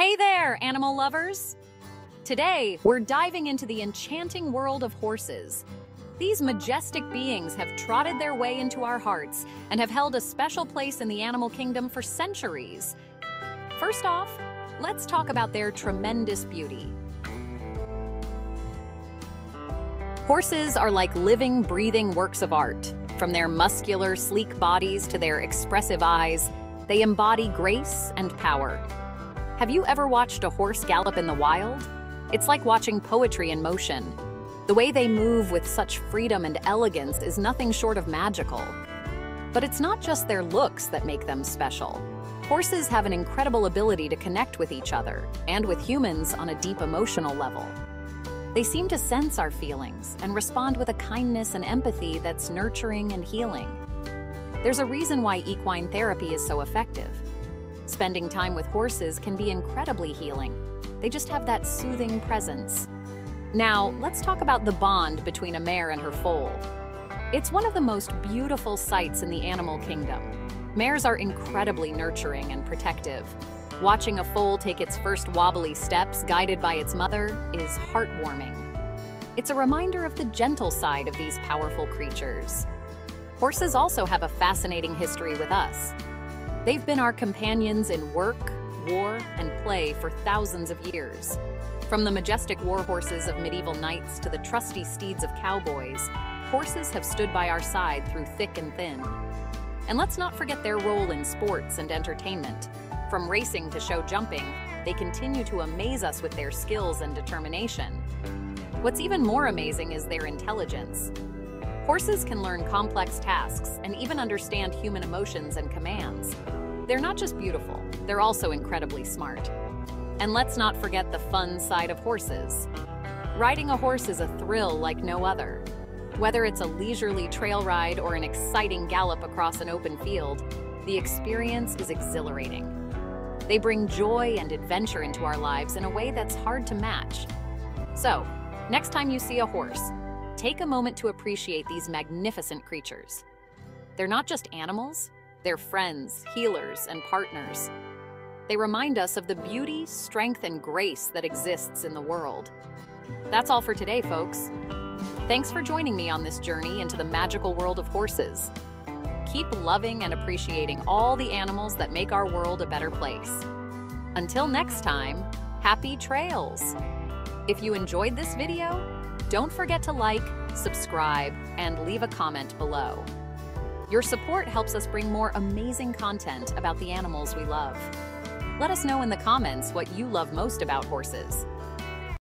Hey there, animal lovers! Today, we're diving into the enchanting world of horses. These majestic beings have trotted their way into our hearts and have held a special place in the animal kingdom for centuries. First off, let's talk about their tremendous beauty. Horses are like living, breathing works of art. From their muscular, sleek bodies to their expressive eyes, they embody grace and power. Have you ever watched a horse gallop in the wild? It's like watching poetry in motion. The way they move with such freedom and elegance is nothing short of magical. But it's not just their looks that make them special. Horses have an incredible ability to connect with each other and with humans on a deep emotional level. They seem to sense our feelings and respond with a kindness and empathy that's nurturing and healing. There's a reason why equine therapy is so effective. Spending time with horses can be incredibly healing. They just have that soothing presence. Now, let's talk about the bond between a mare and her foal. It's one of the most beautiful sights in the animal kingdom. Mares are incredibly nurturing and protective. Watching a foal take its first wobbly steps, guided by its mother, is heartwarming. It's a reminder of the gentle side of these powerful creatures. Horses also have a fascinating history with us. They've been our companions in work, war, and play for thousands of years. From the majestic war horses of medieval knights to the trusty steeds of cowboys, horses have stood by our side through thick and thin. And let's not forget their role in sports and entertainment. From racing to show jumping, they continue to amaze us with their skills and determination. What's even more amazing is their intelligence. Horses can learn complex tasks and even understand human emotions and commands. They're not just beautiful, they're also incredibly smart. And let's not forget the fun side of horses. Riding a horse is a thrill like no other. Whether it's a leisurely trail ride or an exciting gallop across an open field, the experience is exhilarating. They bring joy and adventure into our lives in a way that's hard to match. So, next time you see a horse, Take a moment to appreciate these magnificent creatures. They're not just animals, they're friends, healers, and partners. They remind us of the beauty, strength, and grace that exists in the world. That's all for today, folks. Thanks for joining me on this journey into the magical world of horses. Keep loving and appreciating all the animals that make our world a better place. Until next time, happy trails! If you enjoyed this video, don't forget to like, subscribe, and leave a comment below. Your support helps us bring more amazing content about the animals we love. Let us know in the comments what you love most about horses.